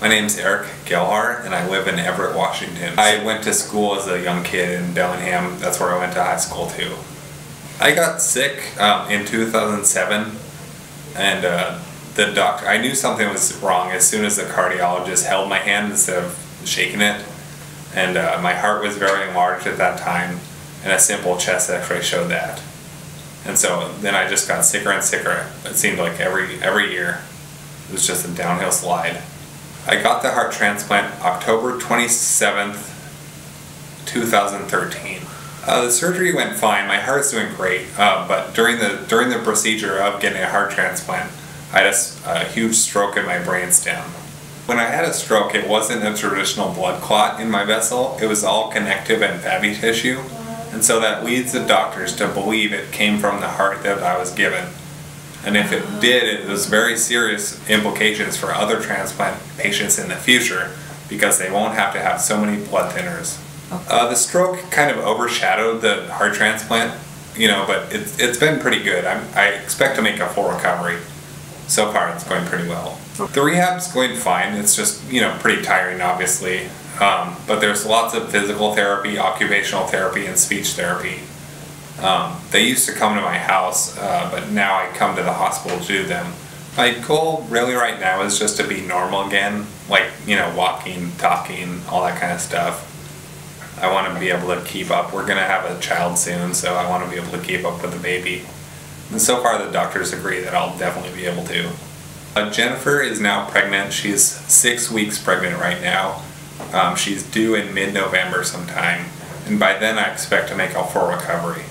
My name is Erik Gelhar, and I live in Everett, Washington. I went to school as a young kid in Bellingham. That's where I went to high school too. I got sick um, in 2007, and uh, the doctor. I knew something was wrong as soon as the cardiologist held my hand instead of shaking it, and uh, my heart was very enlarged at that time, and a simple chest X-ray showed that. And so then I just got sicker and sicker. It seemed like every every year, it was just a downhill slide. I got the heart transplant October 27th, 2013. Uh, the surgery went fine. My heart's doing great, uh, but during the during the procedure of getting a heart transplant, I had a, a huge stroke in my brainstem. When I had a stroke, it wasn't a traditional blood clot in my vessel. It was all connective and fatty tissue, and so that leads the doctors to believe it came from the heart that I was given. And if it did, it was very serious implications for other transplant patients in the future because they won't have to have so many blood thinners. Uh, the stroke kind of overshadowed the heart transplant, you know, but it's, it's been pretty good. I'm, I expect to make a full recovery. So far, it's going pretty well. The rehab's going fine. It's just, you know, pretty tiring, obviously. Um, but there's lots of physical therapy, occupational therapy, and speech therapy. Um, they used to come to my house, uh, but now I come to the hospital to do them. My goal really right now is just to be normal again, like, you know, walking, talking, all that kind of stuff. I want to be able to keep up. We're going to have a child soon, so I want to be able to keep up with the baby. And so far, the doctors agree that I'll definitely be able to. Uh, Jennifer is now pregnant. She's six weeks pregnant right now. Um, she's due in mid November sometime, and by then I expect to make a full recovery.